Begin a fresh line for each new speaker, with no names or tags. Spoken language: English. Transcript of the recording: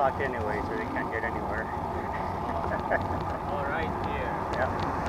Anyway, so they can't get anywhere.
All right, here.
Yeah.